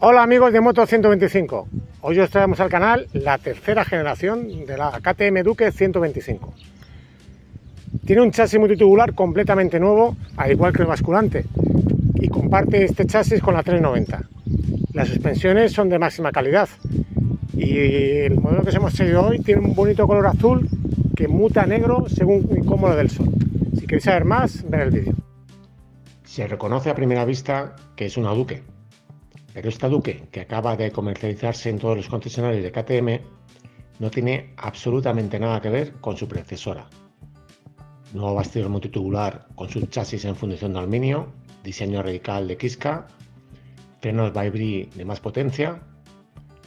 Hola amigos de Moto 125, hoy os traemos al canal la tercera generación de la KTM Duke 125. Tiene un chasis multitubular completamente nuevo, al igual que el basculante, y comparte este chasis con la 390. Las suspensiones son de máxima calidad y el modelo que os hemos seguido hoy tiene un bonito color azul que muta a negro según el cómodo del sol. Si queréis saber más, ver el vídeo. Se reconoce a primera vista que es una Duque, pero esta Duque, que acaba de comercializarse en todos los concesionarios de KTM, no tiene absolutamente nada que ver con su predecesora. Nuevo bastidor multitubular con su chasis en fundición de aluminio, diseño radical de Kiska, frenos Vibri de más potencia,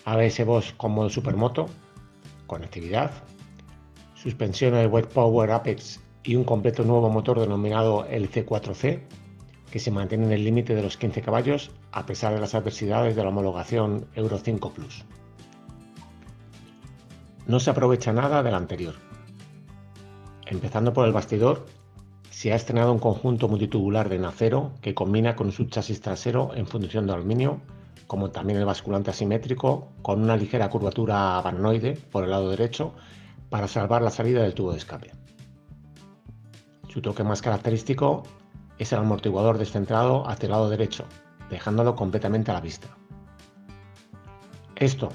ABS Boss con modo supermoto, conectividad, suspensión de Wet Power Apex y un completo nuevo motor denominado LC4C que se mantiene en el límite de los 15 caballos a pesar de las adversidades de la homologación Euro 5 Plus. No se aprovecha nada del anterior. Empezando por el bastidor, se ha estrenado un conjunto multitubular de acero que combina con su chasis trasero en fundición de aluminio, como también el basculante asimétrico, con una ligera curvatura bananoide por el lado derecho para salvar la salida del tubo de escape. Su toque más característico es el amortiguador descentrado hacia el lado derecho, dejándolo completamente a la vista. Esto,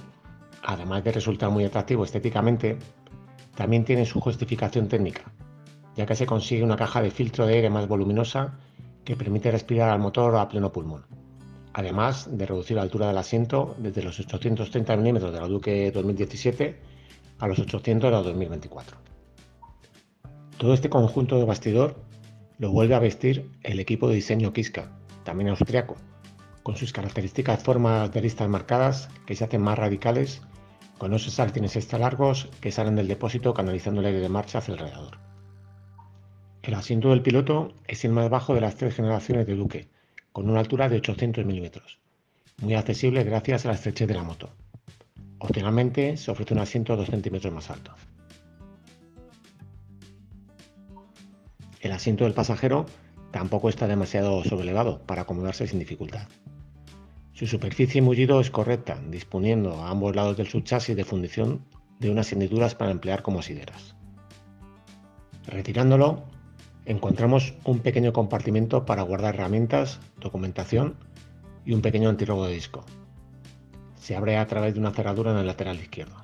además de resultar muy atractivo estéticamente, también tiene su justificación técnica, ya que se consigue una caja de filtro de aire más voluminosa que permite respirar al motor a pleno pulmón, además de reducir la altura del asiento desde los 830 mm de la Duque 2017 a los 800 de la 2024. Todo este conjunto de bastidor lo vuelve a vestir el equipo de diseño Kiska, también austriaco, con sus características formas de listas marcadas que se hacen más radicales, con esos saltines extra largos que salen del depósito canalizando el aire de marcha hacia el radiador. El asiento del piloto es el más bajo de las tres generaciones de Duque, con una altura de 800 milímetros, muy accesible gracias a la estrechez de la moto. Opcionalmente se ofrece un asiento 2 centímetros más alto. El asiento del pasajero tampoco está demasiado sobrelevado para acomodarse sin dificultad. Su superficie mullido es correcta, disponiendo a ambos lados del subchasis de fundición de unas hendiduras para emplear como asideras. Retirándolo, encontramos un pequeño compartimento para guardar herramientas, documentación y un pequeño antirrobo de disco. Se abre a través de una cerradura en el lateral izquierdo.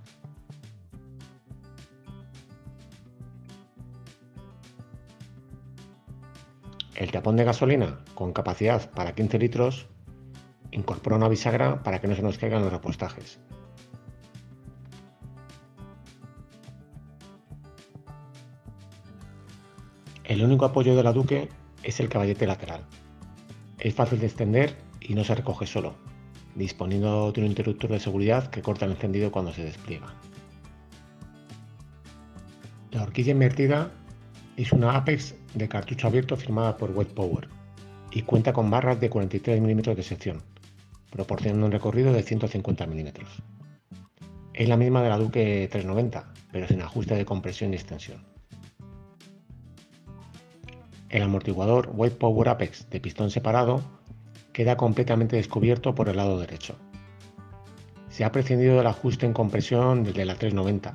El tapón de gasolina, con capacidad para 15 litros, incorpora una bisagra para que no se nos caigan los repostajes. El único apoyo de la Duque es el caballete lateral. Es fácil de extender y no se recoge solo, disponiendo de un interruptor de seguridad que corta el encendido cuando se despliega. La horquilla invertida es una Apex de cartucho abierto firmada por White Power y cuenta con barras de 43 mm de sección, proporcionando un recorrido de 150 mm. Es la misma de la Duke 390, pero sin ajuste de compresión y extensión. El amortiguador White Power Apex de pistón separado queda completamente descubierto por el lado derecho. Se ha prescindido del ajuste en compresión desde la 390,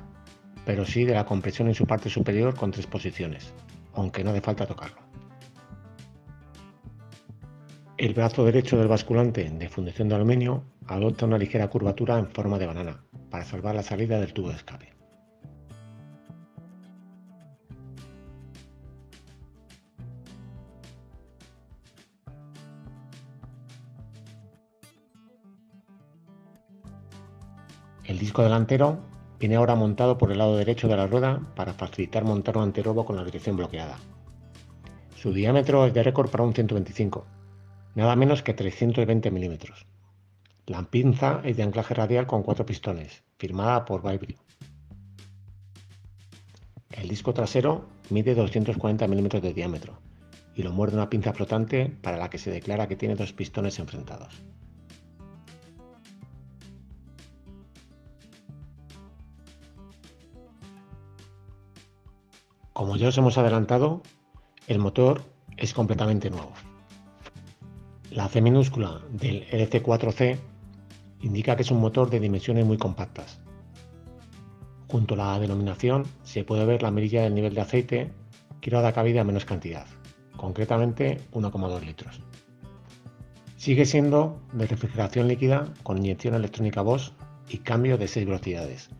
pero sí de la compresión en su parte superior con tres posiciones, aunque no hace falta tocarlo. El brazo derecho del basculante de fundición de aluminio adopta una ligera curvatura en forma de banana para salvar la salida del tubo de escape. El disco delantero viene ahora montado por el lado derecho de la rueda para facilitar montar un antirrobo con la dirección bloqueada. Su diámetro es de récord para un 125 nada menos que 320 milímetros. La pinza es de anclaje radial con cuatro pistones, firmada por Vibrio. El disco trasero mide 240 milímetros de diámetro y lo muerde una pinza flotante para la que se declara que tiene dos pistones enfrentados. Como ya os hemos adelantado, el motor es completamente nuevo. La C minúscula del LC4C indica que es un motor de dimensiones muy compactas. Junto a la denominación se puede ver la mirilla del nivel de aceite que da cabida a menos cantidad, concretamente 1,2 litros. Sigue siendo de refrigeración líquida con inyección electrónica Bosch y cambio de 6 velocidades,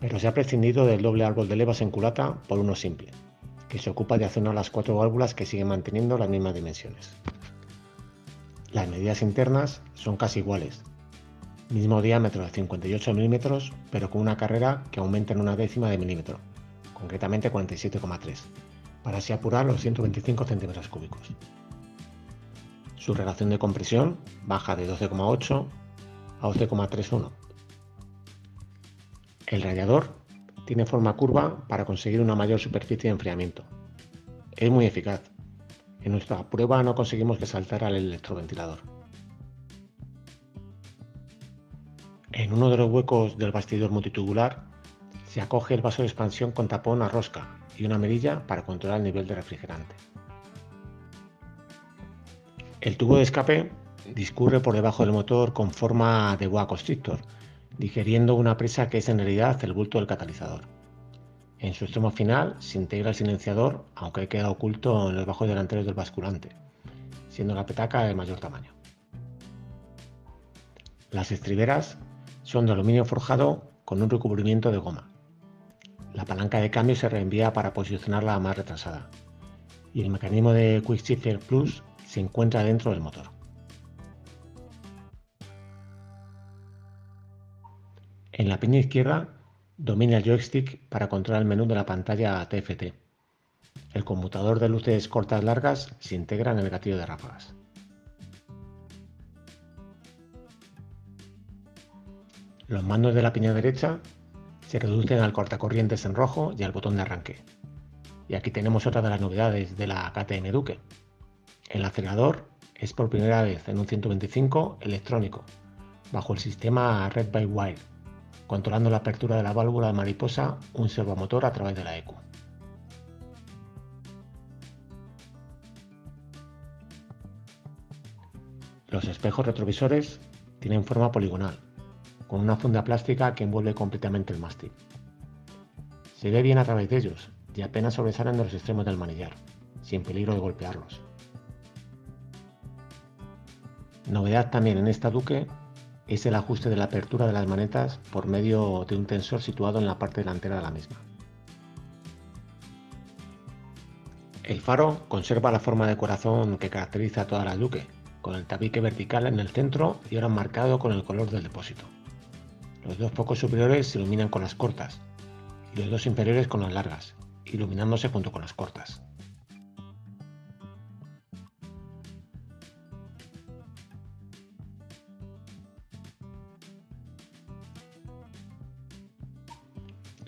pero se ha prescindido del doble árbol de levas en culata por uno simple, que se ocupa de accionar las cuatro válvulas que siguen manteniendo las mismas dimensiones. Las medidas internas son casi iguales, mismo diámetro de 58 milímetros, pero con una carrera que aumenta en una décima de milímetro, concretamente 47,3, para así apurar los 125 centímetros cúbicos. Su relación de compresión baja de 12,8 a 12,31. El radiador tiene forma curva para conseguir una mayor superficie de enfriamiento. Es muy eficaz. En nuestra prueba no conseguimos que saltara el electroventilador. En uno de los huecos del bastidor multitubular se acoge el vaso de expansión con tapón a rosca y una medilla para controlar el nivel de refrigerante. El tubo de escape discurre por debajo del motor con forma de boa constrictor, digeriendo una presa que es en realidad el bulto del catalizador. En su extremo final se integra el silenciador, aunque queda oculto en los bajos delanteros del basculante, siendo la petaca de mayor tamaño. Las estriberas son de aluminio forjado con un recubrimiento de goma. La palanca de cambio se reenvía para posicionarla más retrasada. Y el mecanismo de Quick Shifter Plus se encuentra dentro del motor. En la piña izquierda domina el joystick para controlar el menú de la pantalla TFT. El conmutador de luces cortas largas se integra en el gatillo de ráfagas. Los mandos de la piña derecha se reducen al cortacorrientes en rojo y al botón de arranque. Y aquí tenemos otra de las novedades de la KTM Duke, el acelerador es por primera vez en un 125 electrónico, bajo el sistema Red by Wire, controlando la apertura de la válvula de mariposa, un servomotor a través de la ECU. Los espejos retrovisores tienen forma poligonal, con una funda plástica que envuelve completamente el mástil. Se ve bien a través de ellos y apenas sobresalen de los extremos del manillar, sin peligro de golpearlos. Novedad también en esta Duque es el ajuste de la apertura de las manetas por medio de un tensor situado en la parte delantera de la misma. El faro conserva la forma de corazón que caracteriza a todas las Duque, con el tabique vertical en el centro y ahora marcado con el color del depósito. Los dos focos superiores se iluminan con las cortas y los dos inferiores con las largas, iluminándose junto con las cortas.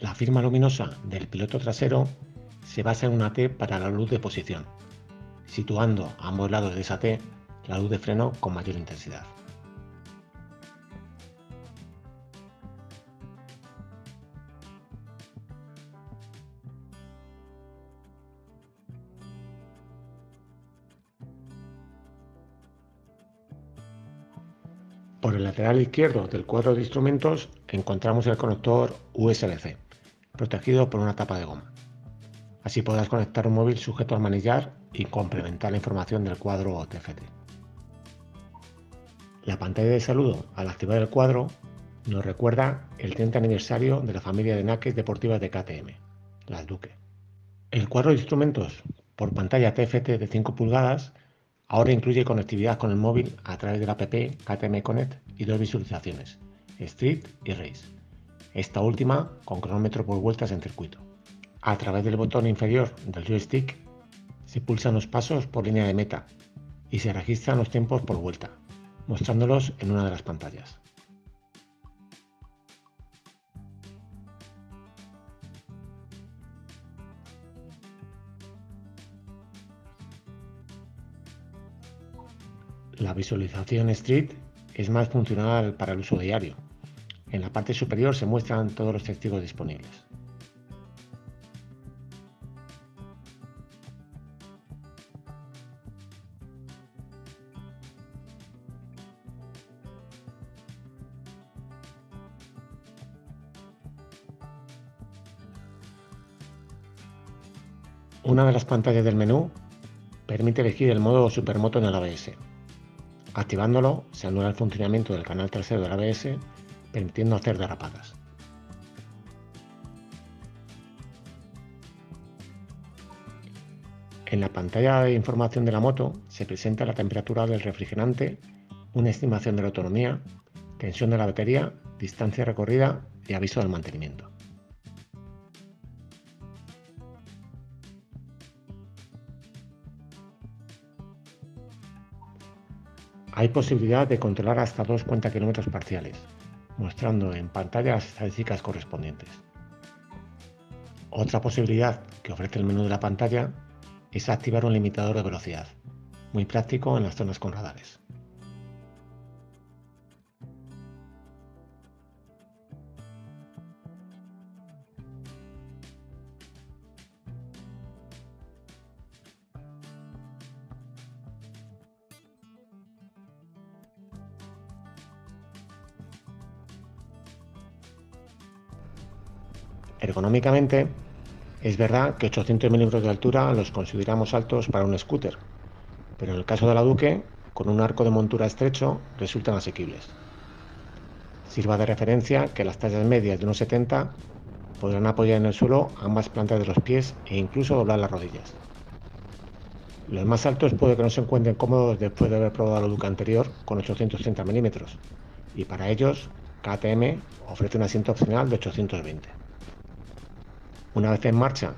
La firma luminosa del piloto trasero se basa en una T para la luz de posición, situando a ambos lados de esa T la luz de freno con mayor intensidad. Por el lateral izquierdo del cuadro de instrumentos encontramos el conector USB-C protegido por una tapa de goma. Así podrás conectar un móvil sujeto al manillar y complementar la información del cuadro TFT. La pantalla de saludo al activar el cuadro nos recuerda el 30 aniversario de la familia de naques deportivas de KTM, las Duque. El cuadro de instrumentos por pantalla TFT de 5 pulgadas ahora incluye conectividad con el móvil a través de la app KTM Connect y dos visualizaciones, Street y Race esta última con cronómetro por vueltas en circuito. A través del botón inferior del joystick se pulsan los pasos por línea de meta y se registran los tiempos por vuelta, mostrándolos en una de las pantallas. La visualización Street es más funcional para el uso diario, en la parte superior se muestran todos los testigos disponibles. Una de las pantallas del menú permite elegir el modo supermoto en el ABS. Activándolo se anula el funcionamiento del canal trasero del ABS permitiendo hacer derrapadas. En la pantalla de información de la moto se presenta la temperatura del refrigerante, una estimación de la autonomía, tensión de la batería, distancia recorrida y aviso del mantenimiento. Hay posibilidad de controlar hasta dos cuenta kilómetros parciales, mostrando en pantalla las estadísticas correspondientes. Otra posibilidad que ofrece el menú de la pantalla es activar un limitador de velocidad, muy práctico en las zonas con radares. Ergonómicamente, es verdad que 800 milímetros de altura los consideramos altos para un scooter, pero en el caso de la Duque, con un arco de montura estrecho, resultan asequibles. Sirva de referencia que las tallas medias de unos 70 podrán apoyar en el suelo ambas plantas de los pies e incluso doblar las rodillas. Los más altos puede que no se encuentren cómodos después de haber probado la Duque anterior con 830 milímetros, y para ellos KTM ofrece un asiento opcional de 820. Una vez en marcha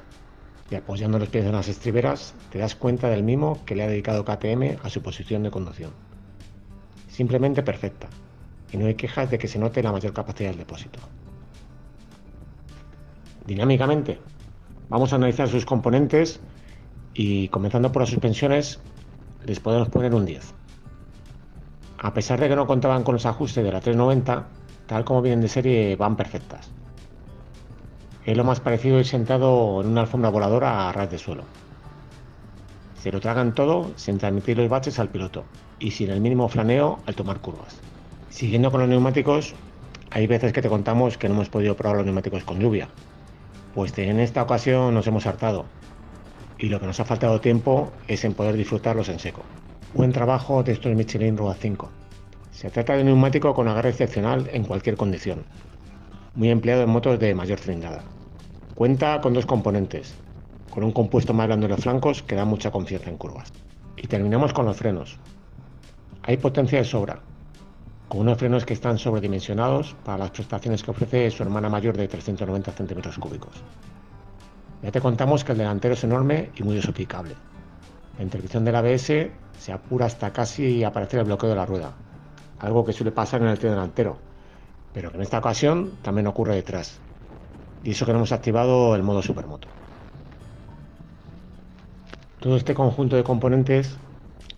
y apoyando los pies en las estriberas, te das cuenta del mimo que le ha dedicado KTM a su posición de conducción. Simplemente perfecta, y no hay quejas de que se note la mayor capacidad del depósito. Dinámicamente, vamos a analizar sus componentes y comenzando por las suspensiones, les podemos poner un 10. A pesar de que no contaban con los ajustes de la 390, tal como vienen de serie, van perfectas. Es lo más parecido ir sentado en una alfombra voladora a ras de suelo. Se lo tragan todo sin transmitir los baches al piloto y sin el mínimo flaneo al tomar curvas. Siguiendo con los neumáticos, hay veces que te contamos que no hemos podido probar los neumáticos con lluvia. Pues en esta ocasión nos hemos hartado y lo que nos ha faltado tiempo es en poder disfrutarlos en seco. Buen trabajo de estos Michelin Road 5. Se trata de un neumático con agarre excepcional en cualquier condición, muy empleado en motos de mayor cilindrada. Cuenta con dos componentes, con un compuesto más blando en los flancos que da mucha confianza en curvas. Y terminamos con los frenos. Hay potencia de sobra, con unos frenos que están sobredimensionados para las prestaciones que ofrece su hermana mayor de 390 centímetros cúbicos. Ya te contamos que el delantero es enorme y muy desoplicable. La intervención del ABS se apura hasta casi aparecer el bloqueo de la rueda, algo que suele pasar en el tren delantero, pero que en esta ocasión también ocurre detrás. Y eso que no hemos activado el modo supermoto. Todo este conjunto de componentes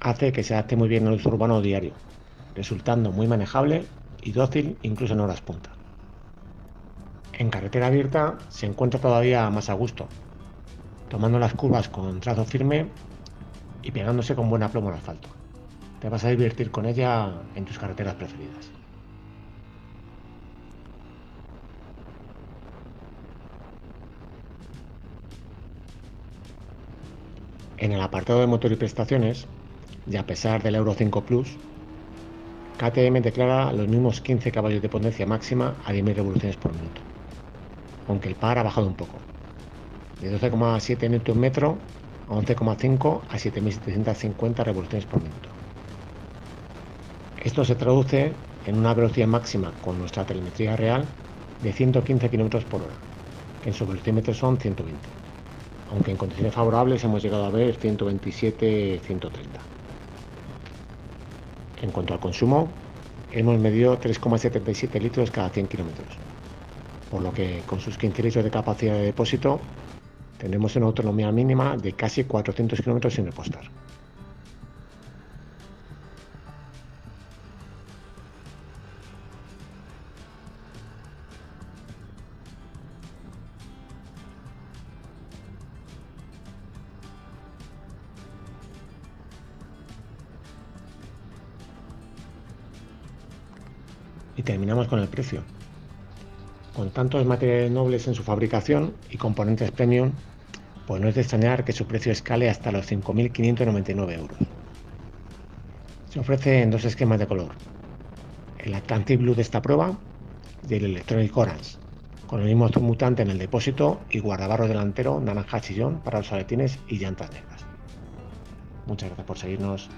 hace que se adapte muy bien al uso urbano diario, resultando muy manejable y dócil incluso en horas punta. En carretera abierta se encuentra todavía más a gusto, tomando las curvas con trazo firme y pegándose con buena plomo al asfalto. Te vas a divertir con ella en tus carreteras preferidas. En el apartado de motor y prestaciones, y a pesar del Euro 5 Plus, KTM declara los mismos 15 caballos de potencia máxima a 10.000 revoluciones por minuto, aunque el par ha bajado un poco, de 12,7 Nm a 11,5 a 7.750 revoluciones por minuto. Esto se traduce en una velocidad máxima con nuestra telemetría real de 115 km por hora, que en su velocímetro son 120 aunque en condiciones favorables hemos llegado a ver 127-130. En cuanto al consumo, hemos medido 3,77 litros cada 100 kilómetros, por lo que con sus 15 litros de capacidad de depósito tendremos una autonomía mínima de casi 400 kilómetros sin repostar. Terminamos con el precio. Con tantos materiales nobles en su fabricación y componentes premium, pues no es de extrañar que su precio escale hasta los 5.599 euros. Se ofrece en dos esquemas de color, el Atlantic Blue de esta prueba y el Electronic Orange, con el mismo mutante en el depósito y guardabarro delantero naranja chillón para los aletines y llantas negras. Muchas gracias por seguirnos